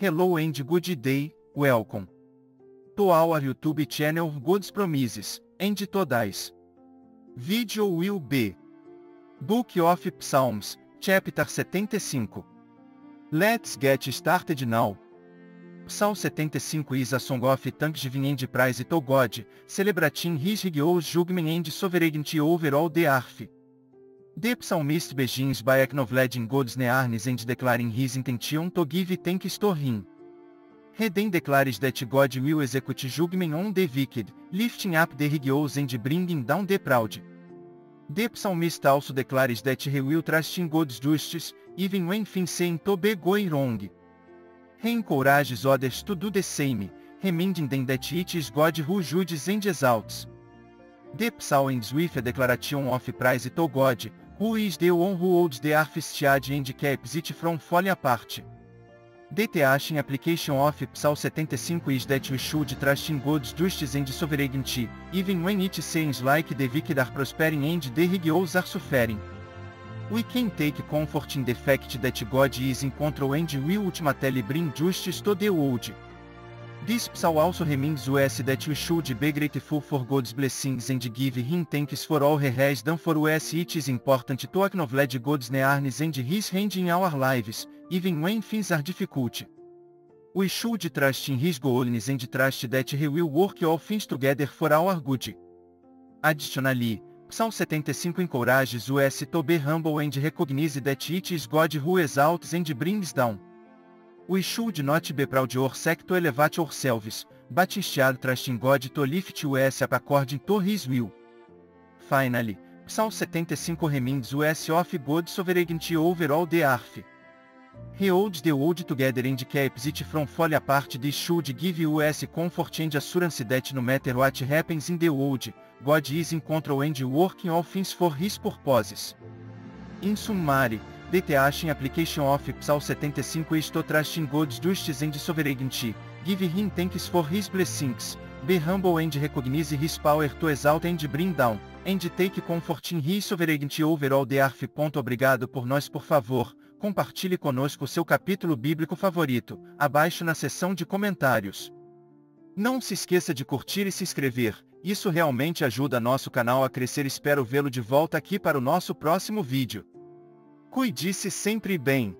Hello and good day, welcome. To our YouTube channel God's Promises, and Today's video will be Book of Psalms, chapter 75. Let's get started now. Psalm 75 is a song of thanksgiving and praise to God, celebrating his righteous judgment and sovereignty over all the earth. The psalmist begins by acknowledging God's nearness and declaring his intention to give thanks to him. Declares that God will execute judgment on the wicked, lifting up the righteous and bringing down the proud. The psalmist also declares that he will trust in God's justice, even when things seem to be going wrong. He encourages others to do the same, reminding them that it is God who judges and exalts. The psalm ends with a declaration of praise to God, who is the one who holds the and keeps it from falling apart. The teaching application of Psalm 75 is that we should trust in God's justice and sovereignty, even when it seems like the wicked are prospering and the righteous are suffering. We can take comfort in the fact that God is in control and will ultimately bring justice to the world. This psalm also reminds us that we should be grateful for God's blessings and give Him thanks for all He has done for us. It is important to acknowledge God's nearness and His hand in our lives, even when things are difficult. We should trust in His goodness and trust that He will work all things together for our good. Additionally, Psalm 75 encourages us to be humble and recognize that it is God who exalts and brings down. We should not be proud or seek to elevate ourselves, but instead trust in God to lift us up according to His will. Finally, Psalm 75 reminds us of God's sovereignty over all the earth. He holds the world together and keeps it from falling apart this should give us comfort and assurance that no matter what happens in the world, God is in control and working all things for His purposes. In summary, teaching application of Psalm 75 is to trust in God's justice and sovereignty, give Him thanks for His blessings, be humble and recognize His power to exalt and bring down, and take comfort in His sovereignty over all the earth. Obrigado por nós por favor, compartilhe conosco seu capítulo bíblico favorito, abaixo na seção de comentários. Não se esqueça de curtir e se inscrever, isso realmente ajuda nosso canal a crescer. Espero vê-lo de volta aqui para o nosso próximo vídeo. Cuide-se sempre bem.